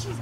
Jesus.